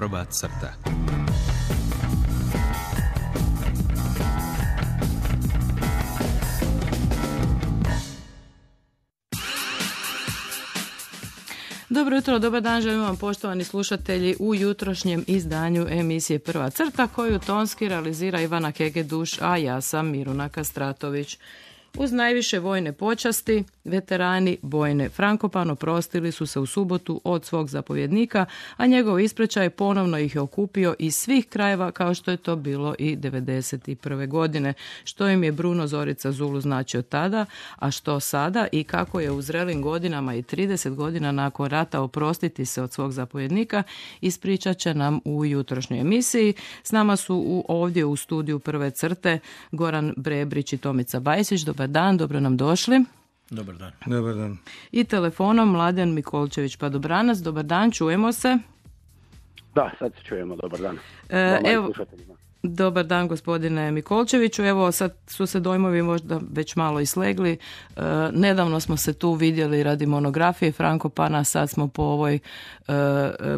Prva crta. Dobro jutro, dobar dan, želim vam poštovani slušatelji u jutrošnjem izdanju emisije Prva crta koju tonski realizira Ivana Kegeduš, a ja sam Miruna Kastratović. Uz najviše vojne počasti, veterani bojne Frankopan oprostili su se u subotu od svog zapovjednika, a njegov ispraćaj ponovno ih je okupio iz svih krajeva kao što je to bilo i 1991. godine. Što im je Bruno Zorica Zulu značio tada, a što sada i kako je u zrelim godinama i 30 godina nakon rata oprostiti se od svog zapovjednika, ispričat će nam u jutrošnjoj emisiji. S nama su ovdje u studiju prve crte Goran Brebrić i Tomica Bajsić. Dobar dan, dobro nam došli. Dobar dan. Dobar dan. I telefonom Mladen Mikolčević Padobranac. Dobar dan, čujemo se. Da, sad se čujemo, dobar dan. E, evo, Dobar dan gospodine Mikolčeviću. Evo sad su se dojmovi možda već malo islegli. E, nedavno smo se tu vidjeli radi monografije Franko Pana, sad smo po ovoj e,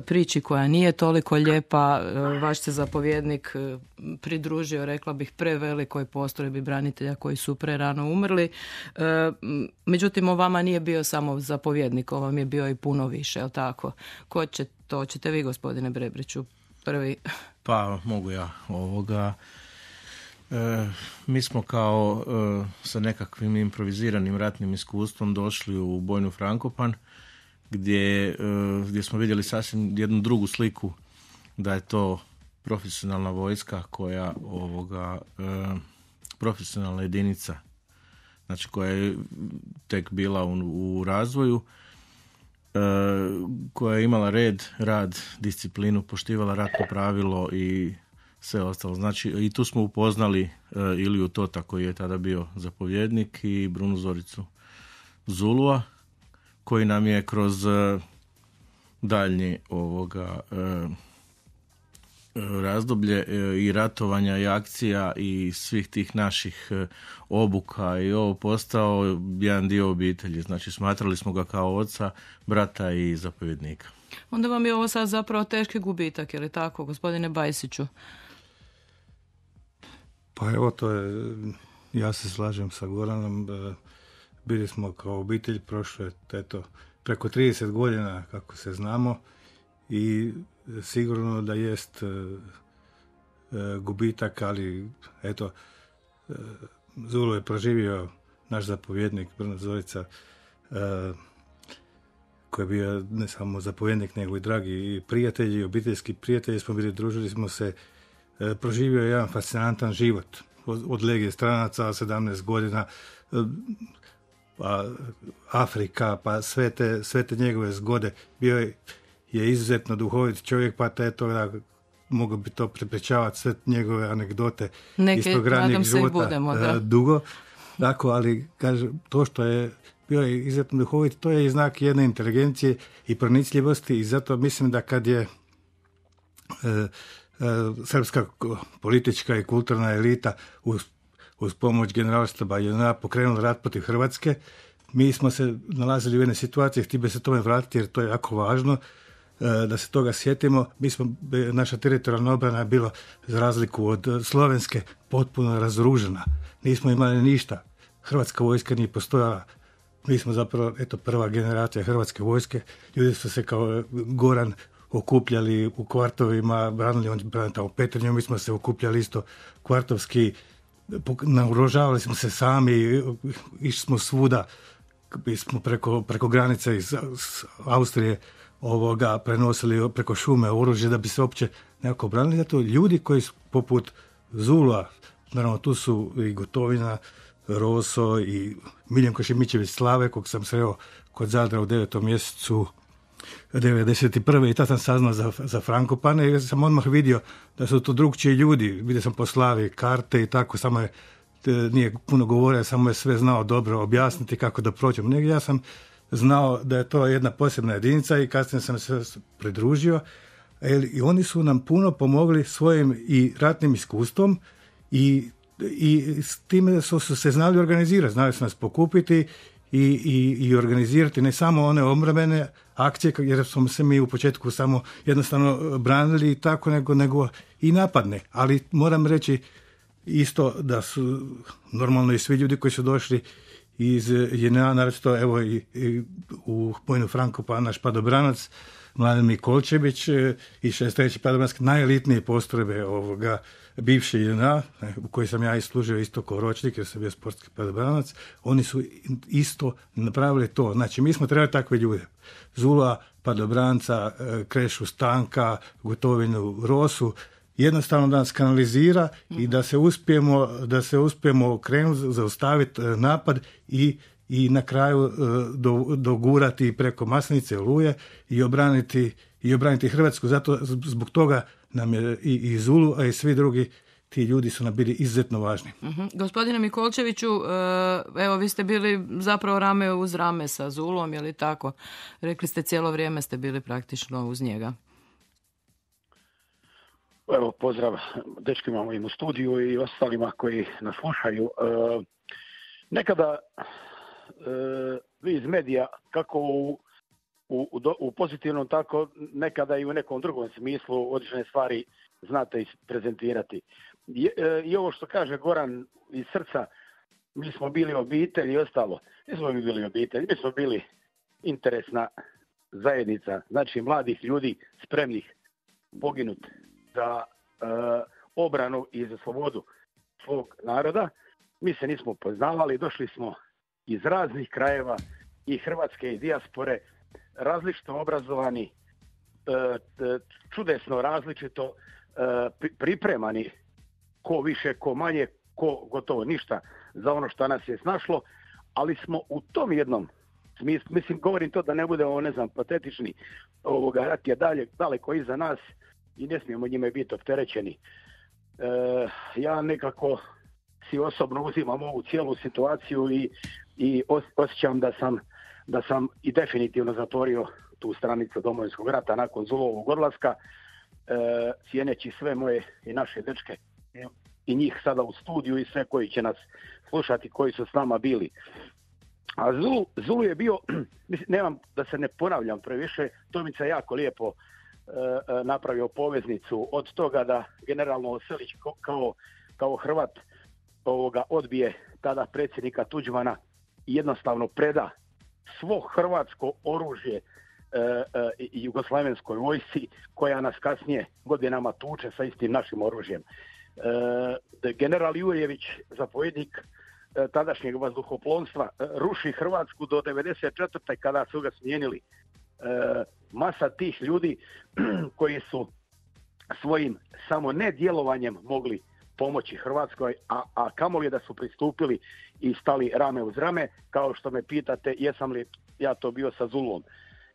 priči koja nije toliko lijepa. E, vaš se zapovjednik e, pridružio, rekla bih, prevelikoj postrojbi branitelja koji su prerano umrli. Međutim, o vama nije bio samo zapovjednik, o vam je bio i puno više, jel tako? Ko će to? Ćete vi gospodine Brebriću prvi? Pa mogu ja ovoga. E, mi smo kao e, sa nekakvim improviziranim ratnim iskustvom došli u bojnu Frankopan gdje, e, gdje smo vidjeli sasvim jednu drugu sliku da je to profesionalna vojska koja ovoga e, profesionalna jedinica znači koja je tek bila u, u razvoju koja je imala red, rad, disciplinu, poštivala ratno pravilo i sve ostalo. Znači i tu smo upoznali uh, Iliju Tota koji je tada bio zapovjednik i Brunu Zoricu Zulua koji nam je kroz uh, daljnji ovoga razdoblje e, i ratovanja i akcija i svih tih naših e, obuka i ovo postao jedan dio obitelji. Znači smatrali smo ga kao oca, brata i zapovjednika. Onda vam je ovo sad zapravo teški gubitak, je li tako, gospodine Bajsiću? Pa evo to je, ja se slažem sa Goranom, e, bili smo kao obitelj prošle, eto, preko 30 godina kako se znamo i sigurno da jest e, e, gubitak, ali eto, e, Zulu je proživio naš zapovjednik Brno Zorica, koji je bio ne samo zapovjednik, nego i dragi prijatelji, obiteljski prijatelji smo bili, družili smo se, proživio je jedan fascinantan život. Od legije stranaca, 17 godina, pa Afrika, pa sve te, sve te njegove zgode. Bio je je izuzetno duhovit čovjek, pa te da mogu bi to prepričavati sve njegove anegdote Neke, iz tog života budemo, da. E, dugo. Dakle, ali kaže, to što je bio je izuzetno duhovit, to je i znak jedne inteligencije i pronicljivosti i zato mislim da kad je e, e, srpska politička i kulturna elita uz, uz pomoć generalstva Bajona pokrenula rat protiv Hrvatske, mi smo se nalazili u jednoj situaciji, htio bi se tome vratiti jer to je jako važno, da se toga sjetimo, mi smo, e, naša teritorijalna obrana je bila za razliku od e, slovenske potpuno razružena. Nismo imali ništa. Hrvatska vojska nije postojala. Mi smo zapravo, eto, prva generacija Hrvatske vojske. Ljudi su se kao Goran okupljali u kvartovima, branili, on tamo Petrinju, mi smo se okupljali isto kvartovski, naoružavali smo se sami, išli smo svuda, smo preko, preko granice iz Austrije, ovoga prenosili preko šume oružje da bi se uopće nekako branili. Zato ljudi koji su poput Zula, naravno tu su i Gotovina, Roso i Miljenko Šimićević Slave, kog sam sreo kod Zadra u devetom mjesecu 1991. i tad sam saznao za, za Frankopane i sam odmah vidio da su to drugčiji ljudi. Vidio sam po Slavi karte i tako, samo je nije puno govorio, samo je sve znao dobro objasniti kako da prođem. Nego ja sam znao da je to jedna posebna jedinica i kasnije sam se pridružio. I oni su nam puno pomogli svojim i ratnim iskustvom i, i s time su, su se znali organizirati, znali su nas pokupiti i, i, i organizirati ne samo one obrambene akcije, jer smo se mi u početku samo jednostavno branili i tako, nego, nego i napadne. Ali moram reći isto da su normalno i svi ljudi koji su došli iz JNA, naravno evo i, i u Bojnu Franko pa naš padobranac, Mladen Mikolčević e, i 63. padobranske najelitnije postrojbe ovoga bivše JNA, e, u kojoj sam ja i služio isto kao ročnik jer sam bio sportski padobranac, oni su isto napravili to. Znači, mi smo trebali takve ljude. Zula, padobranca, e, Krešu Stanka, Gotovinu Rosu, jednostavno da nas kanalizira i da se uspijemo, da se uspijemo krenuti, zaustaviti napad i i na kraju e, dogurati preko Masnice, Luje i obraniti, i obraniti Hrvatsku. Zato zbog toga nam je i, i Zulu, a i svi drugi ti ljudi su nam bili izuzetno važni. uh Gospodine Mikolčeviću, e, evo vi ste bili zapravo rame uz rame sa Zulom, je li tako? Rekli ste cijelo vrijeme ste bili praktično uz njega. Evo, pozdrav dečkima mojim u studiju i ostalima koji nas slušaju. E, nekada E, vi iz medija, kako u, u, pozitivnom, tako nekada i u nekom drugom smislu određene stvari znate prezentirati. I, e, I ovo što kaže Goran iz srca, mi smo bili obitelj i ostalo. Mi smo bili obitelj, mi smo bili interesna zajednica, znači mladih ljudi spremnih poginuti za e, obranu i za slobodu svog naroda. Mi se nismo poznavali, došli smo iz raznih krajeva i Hrvatske i dijaspore, različito obrazovani, e, čudesno različito e, pripremani, ko više, ko manje, ko gotovo ništa za ono što nas je snašlo, ali smo u tom jednom smislu, mislim, govorim to da ne budemo, ne znam, patetični, ovoga rat je dalje, daleko iza nas i ne smijemo njime biti opterećeni. E, ja nekako si osobno uzimam ovu cijelu situaciju i i osjećam da sam, da sam i definitivno zatvorio tu stranicu Domovinskog rata nakon Zulovog odlaska, e, cijeneći sve moje i naše dečke i njih sada u studiju i sve koji će nas slušati, koji su s nama bili. A Zulu, Zulu je bio, mislim, nemam da se ne ponavljam previše, Tomica jako lijepo napravio poveznicu od toga da generalno Oselić kao, kao Hrvat ovoga odbije tada predsjednika Tuđmana jednostavno preda svo hrvatsko oružje e, e, jugoslavenskoj vojsi koja nas kasnije godinama tuče sa istim našim oružjem. E, general Jurjević, zapovjednik e, tadašnjeg vazduhoplonstva, e, ruši Hrvatsku do 94. kada su ga smijenili. Masa tih ljudi koji su svojim samo nedjelovanjem mogli pomoći Hrvatskoj, a, a kamoli da su pristupili i stali rame uz rame, kao što me pitate jesam li ja to bio sa Zulom.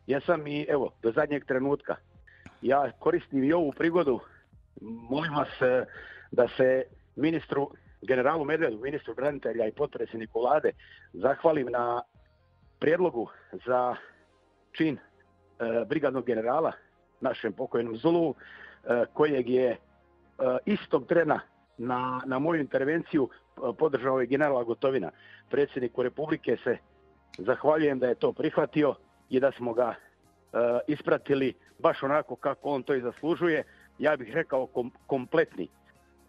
Jesam i evo, do zadnjeg trenutka. Ja koristim i ovu prigodu, molim vas e, da se ministru, generalu Medvedu, ministru branitelja i potpredsjedniku vlade zahvalim na prijedlogu za čin e, brigadnog generala našem pokojnom Zulu, e, kojeg je istog trena na, na moju intervenciju e, podržao je generala Gotovina. Predsjedniku Republike se zahvaljujem da je to prihvatio i da smo ga e, ispratili baš onako kako on to i zaslužuje. Ja bih rekao kompletni.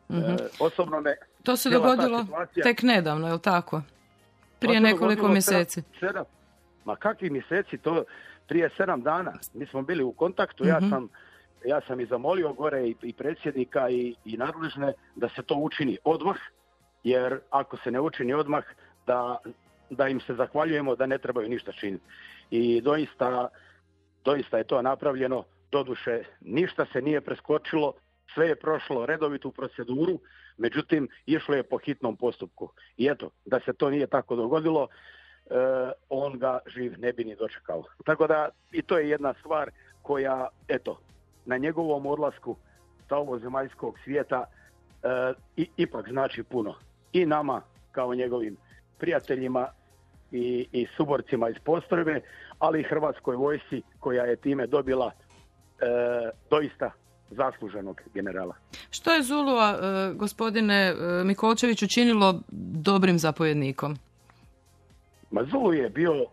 mm osobno me... To se dogodilo tek nedavno, je li tako? Prije nekoliko mjeseci. Sedam, ma kakvi mjeseci? To prije sedam dana. Mi smo bili u kontaktu, ja mhm. sam ja sam i zamolio gore i, i predsjednika i, i nadležne da se to učini odmah, jer ako se ne učini odmah, da, da im se zahvaljujemo da ne trebaju ništa činiti. I doista, doista je to napravljeno, doduše ništa se nije preskočilo, sve je prošlo redovitu proceduru, međutim išlo je po hitnom postupku. I eto, da se to nije tako dogodilo, on ga živ ne bi ni dočekao. Tako da i to je jedna stvar koja, eto, na njegovom odlasku sa ovog zemaljskog svijeta e, ipak znači puno. I nama kao njegovim prijateljima i, i suborcima iz postrojbe, ali i Hrvatskoj vojsci koja je time dobila e, doista zasluženog generala. Što je Zulua, e, gospodine e, Mikolčević, učinilo dobrim zapovjednikom? Ma Zulu je bio...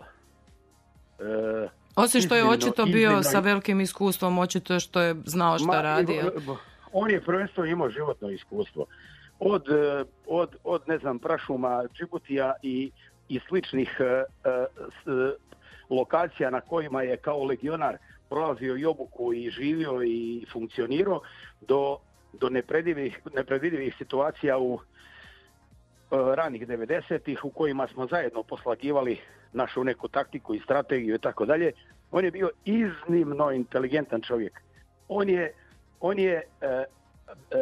E, Osim što je očito bio sa velikim iskustvom, očito što je znao šta radi. On je prvenstveno imao životno iskustvo. Od, e, od, od ne znam, prašuma, Džibutija i, i sličnih e, lokacija na kojima je kao legionar prolazio i obuku i živio i funkcionirao do, do nepredvidivih situacija u E, ranih 90-ih u kojima smo zajedno poslagivali našu neku taktiku i strategiju i tako dalje. On je bio iznimno inteligentan čovjek. On je, on je e, e,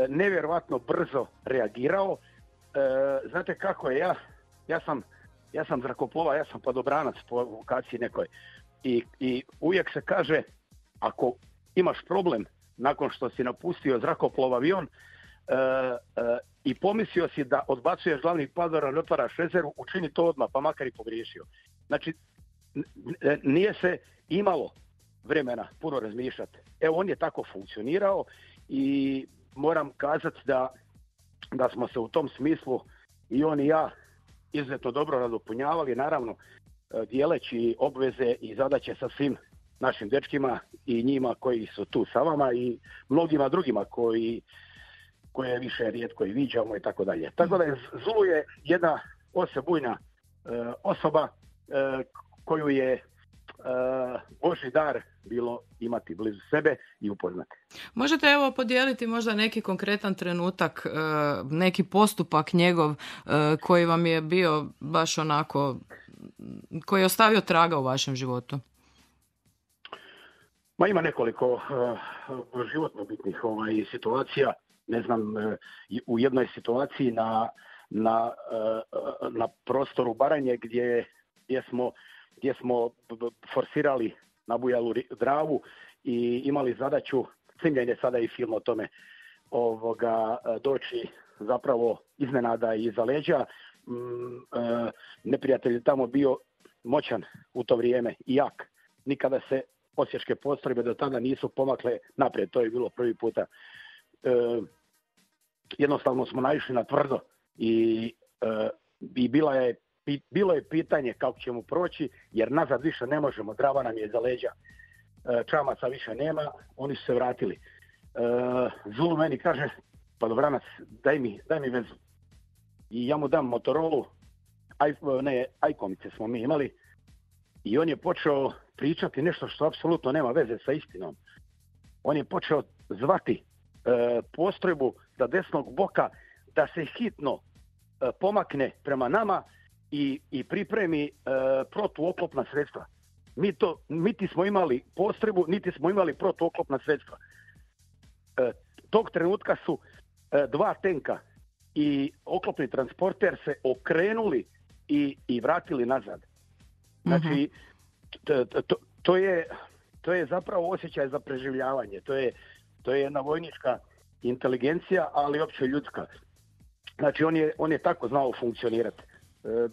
nevjerojatno brzo reagirao. znate kako je, ja, ja sam ja sam zrakoplova, ja sam padobranac po vokaciji nekoj. I, I uvijek se kaže, ako imaš problem nakon što si napustio zrakoplov avion, i pomislio si da odbacuješ glavni padora i otvaraš rezervu, učini to odmah, pa makar i pogriješio. Znači, nije se imalo vremena puno razmišljati. Evo, on je tako funkcionirao i moram kazati da, da smo se u tom smislu i on i ja izuzetno dobro nadopunjavali, naravno e, dijeleći obveze i zadaće sa svim našim dečkima i njima koji su tu sa vama i mnogima drugima koji koje više rijetko i viđamo i tako dalje. Tako da je Zulu je jedna osebujna e, osoba e, koju je e, Boži dar bilo imati blizu sebe i upoznati. Možete evo podijeliti možda neki konkretan trenutak, neki postupak njegov koji vam je bio baš onako, koji je ostavio traga u vašem životu? Ma ima nekoliko životno bitnih ovaj, situacija ne znam, e, u jednoj situaciji na, na, e, na prostoru Baranje gdje, gdje, smo, gdje smo forsirali nabujalu dravu i imali zadaću, snimljen je sada i film o tome, ovoga, doći zapravo iznenada i iza leđa. Mm, e, neprijatelj je tamo bio moćan u to vrijeme i jak. Nikada se osječke postrojbe do tada nisu pomakle naprijed, to je bilo prvi puta. E, jednostavno smo naišli na tvrdo i, e, i bila je, bilo je pitanje kako ćemo proći jer nazad više ne možemo, drava nam je za leđa, e, čamaca više nema, oni su se vratili. Zulu meni kaže, pa dobranac, daj mi, daj mi vezu. I ja mu dam Motorola, ne, ajkomice smo mi imali, i on je počeo pričati nešto što apsolutno nema veze sa istinom. On je počeo zvati E, postrojbu sa desnog boka da se hitno e, pomakne prema nama i, i pripremi e, protuoklopna sredstva. Mi to, niti smo imali postrojbu, niti smo imali protuoklopna sredstva. Tog trenutka su dva tenka i oklopni transporter se okrenuli i, i vratili nazad. Znači, mhm. to, to, je, to je zapravo osjećaj za preživljavanje. To je, to je jedna vojnička inteligencija, ali opće ljudska. Znači on je, on je tako znao funkcionirati. E,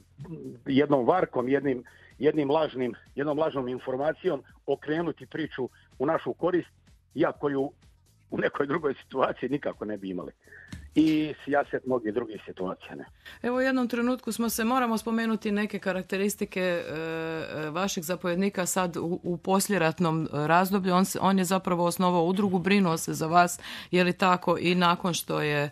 jednom varkom, jednim, jednim lažnim, jednom lažnom informacijom okrenuti priču u našu korist, iako ju u nekoj drugoj situaciji nikako ne bi imali i sjaset mnogih drugih situacija. Ne. Evo u jednom trenutku smo se, moramo spomenuti neke karakteristike e, e vašeg zapovjednika sad u, u posljeratnom razdoblju. On, on je zapravo osnovao udrugu, brinuo se za vas, je li tako i nakon što je e,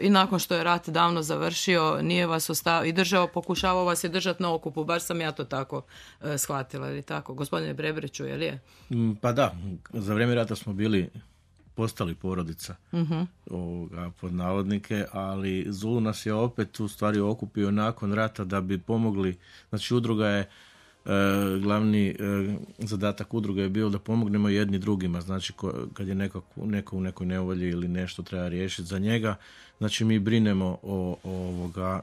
i nakon što je rat davno završio, nije vas ostavio i držao, pokušavao vas je držati na okupu, bar sam ja to tako e, shvatila, ili tako, gospodine Brebreću, je li je? Mm, pa da, za vrijeme rata smo bili postali porodica uh ovoga, pod navodnike, ali Zulu nas je opet u stvari okupio nakon rata da bi pomogli, znači udruga je e, glavni e, zadatak udruge je bio da pomognemo jedni drugima, znači kad je neko, neko u nekoj nevolji ili nešto treba riješiti za njega, znači mi brinemo o, o ovoga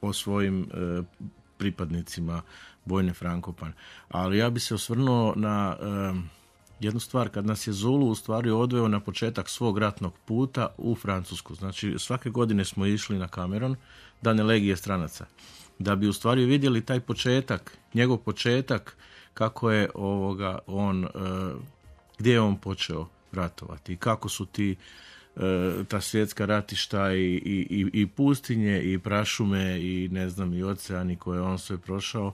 o svojim e, pripadnicima Bojne Frankopan. Ali ja bi se osvrnuo na jednu stvar, kad nas je Zulu u stvari odveo na početak svog ratnog puta u Francusku. Znači svake godine smo išli na Cameron, dane legije stranaca. Da bi u stvari vidjeli taj početak, njegov početak, kako je ovoga on, e, gdje je on počeo ratovati i kako su ti ta svjetska ratišta i, i, i pustinje i prašume i ne znam i oceani koje on sve prošao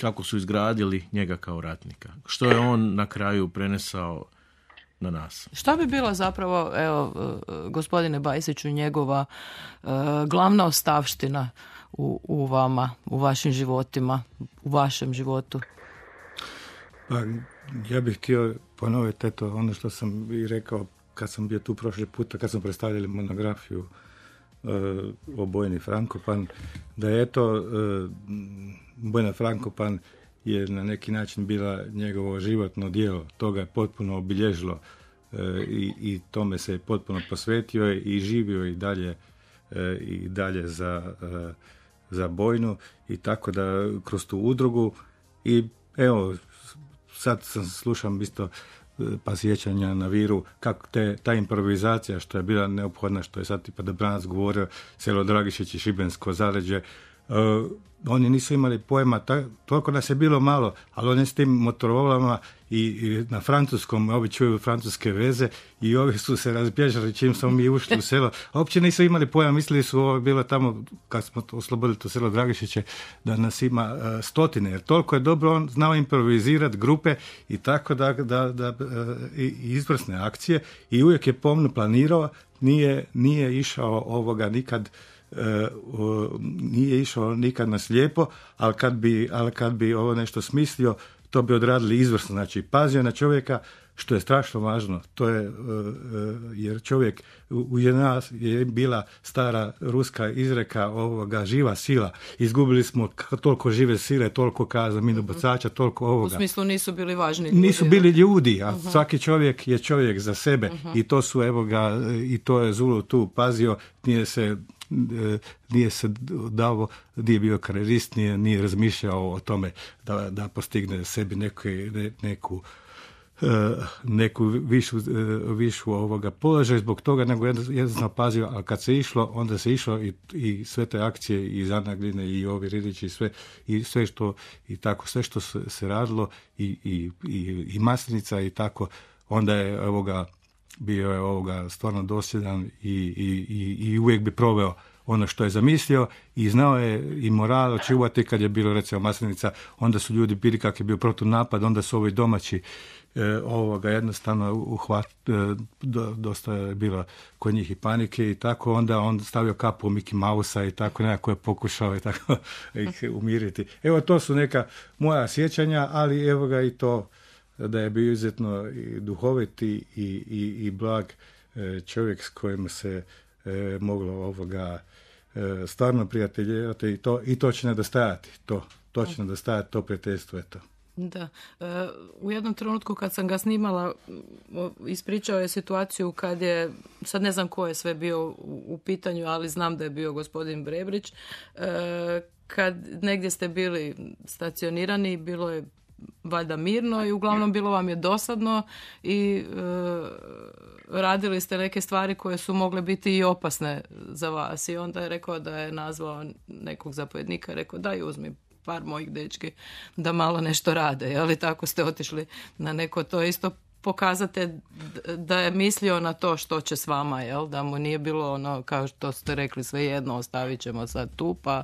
kako su izgradili njega kao ratnika. Što je on na kraju prenesao na nas. Šta bi bila zapravo, evo, gospodine Bajsiću, njegova glavna ostavština u, u vama, u vašim životima, u vašem životu? Pa, ja bih htio ponoviti eto, ono što sam i rekao kad sam bio tu prošli puta, kad smo predstavljali monografiju uh, o Bojni Frankopan, da je eto uh, Bojna Frankopan je na neki način bila njegovo životno djelo, to ga je potpuno obilježilo uh, i, i tome se je potpuno posvetio i živio i dalje i dalje za, za Bojnu. I tako da kroz tu udrugu i evo sad sam slušam isto pa sjećanja na viru, kako te, ta improvizacija što je bila neophodna, što je sad tipa Dobranac govorio, selo Dragišić i Šibensko zaleđe, uh, oni nisu imali pojma, toliko nas je bilo malo, ali oni s tim motorovlama i, i na francuskom, ovi čuju francuske veze i ovi su se razbježali čim smo mi ušli u selo. Uopće nisu imali pojma, mislili su ovo bilo tamo, kad smo oslobodili to selo Dragišiće, da nas ima uh, stotine, jer toliko je dobro on znao improvizirati grupe i tako da, da, da uh, izvrsne akcije i uvijek je pomno planirao, nije, nije išao ovoga nikad E, nije išao nikad na slijepo, ali kad bi, ali kad bi ovo nešto smislio, to bi odradili izvrsno. Znači, pazio na čovjeka, što je strašno važno, to je, e, e, jer čovjek u nas je bila stara ruska izreka ovoga živa sila. Izgubili smo toliko žive sile, toliko kaza minobacača, toliko ovoga. U smislu nisu bili važni ljudi. Nisu bili ljudi, a svaki čovjek je čovjek za sebe i to su evo ga, i to je Zulu tu pazio, nije se E, nije se davo, nije bio karerist, nije, nije razmišljao o tome da, da postigne sebi neku, neku e, neku višu, e, višu ovoga položaj zbog toga, nego jednostavno pazio, a kad se išlo, onda se išlo i, i sve te akcije i Zanagline i ovi Ridići i sve, i sve što i tako, sve što se, se radilo i, i, i, i Maslinica i tako, onda je ovoga bio je ovoga stvarno dosljedan i, i, i, i uvijek bi proveo ono što je zamislio i znao je i moral očuvati kad je bilo recimo maslinica, onda su ljudi bili kak je bio protunapad, onda su ovi domaći e, ovoga jednostavno uhvat, e, dosta je bilo kod njih i panike i tako, onda on stavio kapu Mickey Mouse i tako nekako je pokušao i tako ih umiriti. Evo to su neka moja sjećanja, ali evo ga i to da je bio izuzetno i duhovit i, i, i blag e, čovjek s kojim se e, moglo ovoga e, stvarno prijateljevati i to, i to će nedostajati. To, to će nedostajati, to prijateljstvo je to. Da. E, u jednom trenutku kad sam ga snimala, ispričao je situaciju kad je, sad ne znam ko je sve bio u, pitanju, ali znam da je bio gospodin Brebrić, e, kad negdje ste bili stacionirani, bilo je valjda mirno i uglavnom bilo vam je dosadno i e, radili ste neke stvari koje su mogle biti i opasne za vas i onda je rekao da je nazvao nekog zapovjednika rekao daj uzmi par mojih dečki da malo nešto rade, ali tako ste otišli na neko to isto pokazate da je mislio na to što će s vama, jel? da mu nije bilo ono kao što ste rekli svejedno ostavit ćemo sad tu pa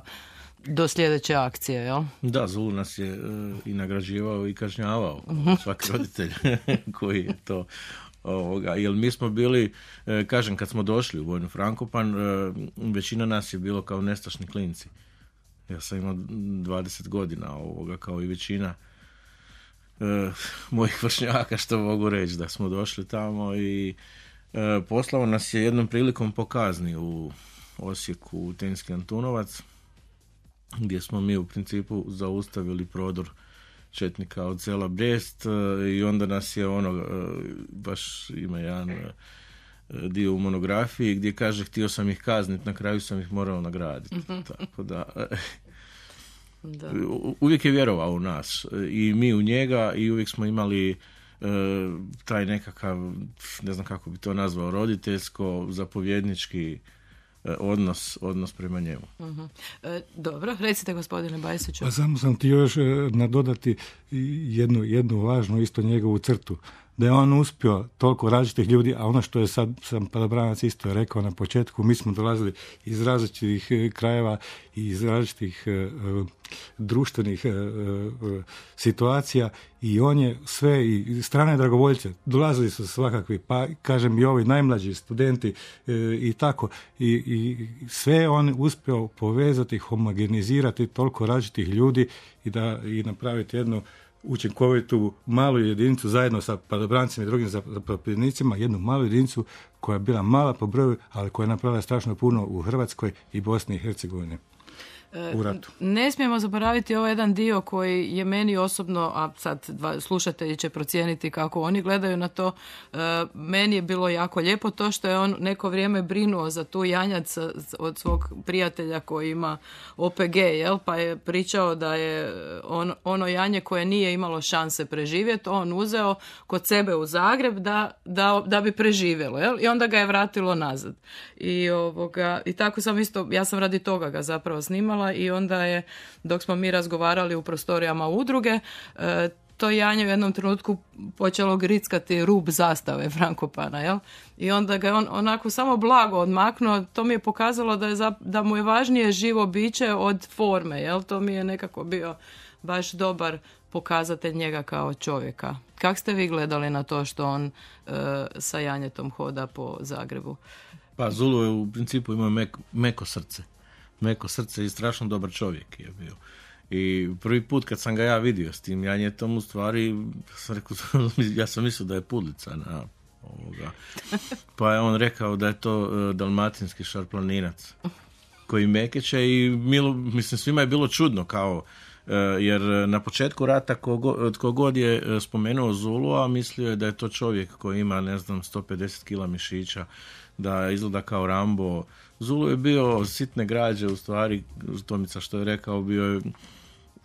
do sljedeće akcije, jel? Da, Zulu nas je e, i nagrađivao i kažnjavao, uh svaki roditelj koji je to ovoga, jer mi smo bili, e, kažem, kad smo došli u Vojnu Frankopan, e, većina nas je bilo kao nestašni klinci. Ja sam imao 20 godina ovoga, kao i većina mojih vršnjaka, što mogu reći, da smo došli tamo i poslao nas je jednom prilikom pokazni u Osijeku u Tenski Antunovac, gdje smo mi u principu zaustavili prodor četnika od sela Brest e, i onda nas je ono, e, baš ima jedan e, dio u monografiji gdje kaže htio sam ih kazniti, na kraju sam ih morao nagraditi. Mhm. Tako da, da. Uvijek je vjerovao u nas i mi u njega i uvijek smo imali taj nekakav, ne znam kako bi to nazvao, roditeljsko, zapovjednički E, odnos, odnos prema njemu. uh dobro, recite gospodine Bajsiću. Pa samo sam ti još e, nadodati jednu, jednu važnu isto njegovu crtu, da je on uspio toliko različitih ljudi, a ono što je sad sam padobranac isto rekao na početku, mi smo dolazili iz različitih e, krajeva i iz različitih e, e, društvenih situacija i on je sve i strane dragovoljce dolazili su svakakvi pa kažem i ovi najmlađi studenti i tako i, i sve on uspio povezati homogenizirati toliko različitih ljudi i da i napraviti jednu učinkovitu malu jedinicu zajedno sa padobrancima i drugim zapovjednicima, jednu malu jedinicu koja je bila mala po broju, ali koja je napravila strašno puno u Hrvatskoj i Bosni i Hercegovini. E, u ratu. Ne smijemo zaboraviti ovaj jedan dio koji je meni osobno, a sad dva, slušatelji će procijeniti kako oni gledaju na to, e, meni je bilo jako lijepo to što je on neko vrijeme brinuo za tu janjac od svog prijatelja koji ima OPG, jel? pa je pričao da je on, ono janje koje nije imalo šanse preživjeti, on uzeo kod sebe u Zagreb da, da, da bi preživjelo jel? i onda ga je vratilo nazad. I, ovoga, I tako sam isto, ja sam radi toga ga zapravo snimala i onda je, dok smo mi razgovarali u prostorijama udruge, e, to janje u jednom trenutku počelo grickati rub zastave Frankopana, jel? I onda ga je on onako samo blago odmaknuo, to mi je pokazalo da, je da mu je važnije živo biće od forme, jel? To mi je nekako bio baš dobar pokazatelj njega kao čovjeka. Kak ste vi gledali na to što on e, sa janjetom hoda po Zagrebu? Pa Zulu je u principu ima meko srce meko srce i strašno dobar čovjek je bio. I prvi put kad sam ga ja vidio s tim janjetom, u stvari, sam rekao, ja sam mislio da je pudlica na ovoga. Pa je on rekao da je to uh, dalmatinski šarplaninac koji mekeće i milo, mislim svima je bilo čudno kao e, jer na početku rata tko god je e, spomenuo Zulu, a mislio je da je to čovjek koji ima, ne znam, 150 kila mišića, da izgleda kao Rambo, Zulu je bio sitne građe, u stvari, Tomica što je rekao, bio je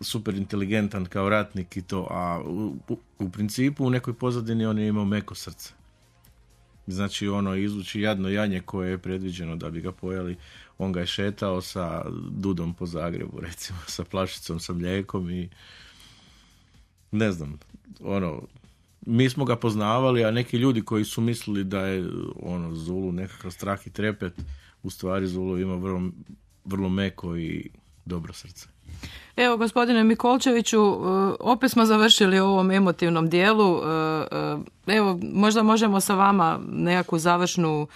super inteligentan kao ratnik i to, a u, u principu u nekoj pozadini on je imao meko srce. Znači ono izvući jadno janje koje je predviđeno da bi ga pojeli, on ga je šetao sa dudom po Zagrebu recimo, sa plašicom, sa mlijekom i ne znam, ono, mi smo ga poznavali, a neki ljudi koji su mislili da je ono Zulu nekakav strah i trepet, u stvari Zulu ima vrlo, vrlo meko i dobro srce. Evo, gospodine Mikolčeviću, e, opet smo završili u ovom emotivnom dijelu. E, e, evo, možda možemo sa vama nekakvu završnu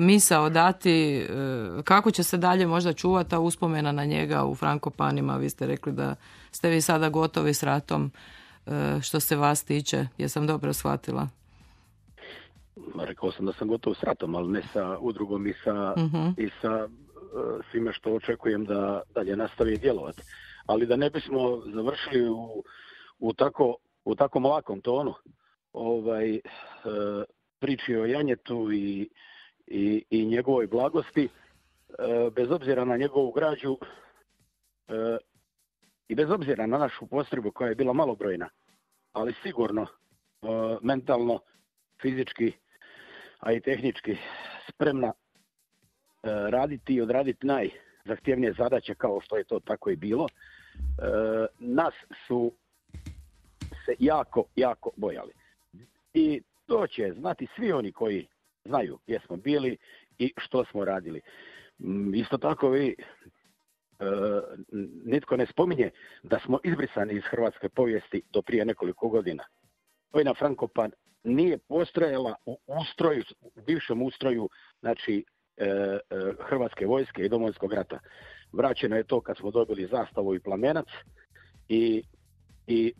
misa dati. Kako će se dalje možda čuvati ta uspomena na njega u Frankopanima? Vi ste rekli da ste vi sada gotovi s ratom što se vas tiče. Jesam dobro shvatila? rekao sam da sam gotov s ratom, ali ne sa udrugom i sa, uh i sa e, svime što očekujem da dalje nastavi djelovati. Ali da ne bismo završili u, u, tako, u tako lakom tonu ovaj, e, priči o Janjetu i, i, i njegovoj blagosti, e, bez obzira na njegovu građu i bez obzira na našu postrebu koja je bila malobrojna, ali sigurno mentalno, fizički a i tehnički spremna e, raditi i odraditi najzahtjevnije zadaće kao što je to tako i bilo. E, nas su se jako, jako bojali. I to će znati svi oni koji znaju gdje smo bili i što smo radili. Mm, isto tako vi e, nitko ne spominje da smo izbrisani iz hrvatske povijesti do prije nekoliko godina. Vojna Frankopan nije postrojala u ustroju, u bivšem ustroju znači e, e, Hrvatske vojske i Domovinskog rata. Vraćeno je to kad smo dobili zastavu i plamenac i, i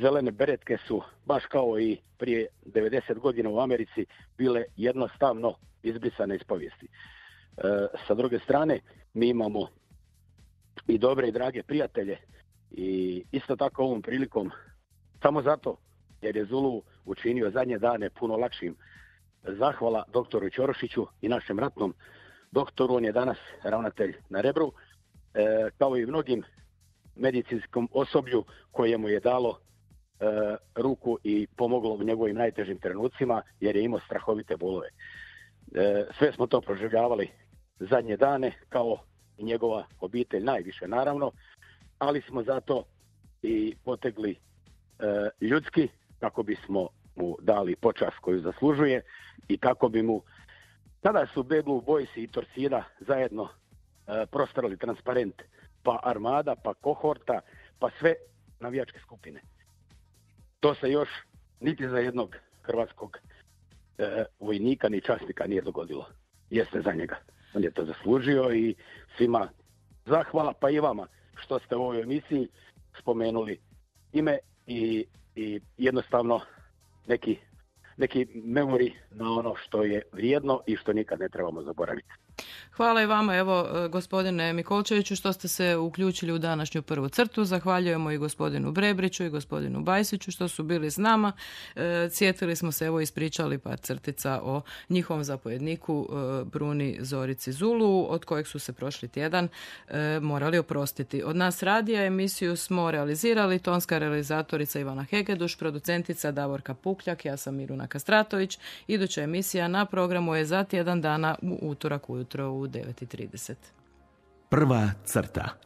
zelene beretke su, baš kao i prije 90 godina u Americi, bile jednostavno izbrisane iz povijesti. E, sa druge strane, mi imamo i dobre i drage prijatelje i isto tako ovom prilikom, samo zato jer je Zulu učinio zadnje dane puno lakšim. Zahvala doktoru Ćorošiću i našem ratnom doktoru, on je danas ravnatelj na Rebru, e, kao i mnogim medicinskom osoblju kojemu je dalo e, ruku i pomoglo u njegovim najtežim trenucima jer je imao strahovite bolove. E, sve smo to proživljavali zadnje dane kao i njegova obitelj najviše naravno, ali smo zato i potegli ljudski kako bismo mu dali počast koju zaslužuje i kako bi mu tada su Bad Blue Boys i Torcida zajedno e, prostarali transparent pa Armada, pa Kohorta, pa sve navijačke skupine. To se još niti za jednog hrvatskog e, vojnika ni časnika nije dogodilo. Jeste za njega. On je to zaslužio i svima zahvala, pa i vama što ste u ovoj emisiji spomenuli ime i, i jednostavno neki, neki memori na ono što je vrijedno i što nikad ne trebamo zaboraviti. Hvala i vama, evo, e, gospodine Mikolčeviću, što ste se uključili u današnju prvu crtu. Zahvaljujemo i gospodinu Brebriću i gospodinu Bajsiću što su bili s nama. E, Cijetili smo se, evo, ispričali par crtica o njihovom zapojedniku e, Bruni Zorici Zulu, od kojeg su se prošli tjedan morali oprostiti. Od nas radija emisiju smo realizirali, tonska realizatorica Ivana Hegeduš, producentica Davorka Pukljak, ja sam Miruna Kastratović. Iduća emisija na programu je za tjedan dana u utorak ujutro u 9.30. Prva crta.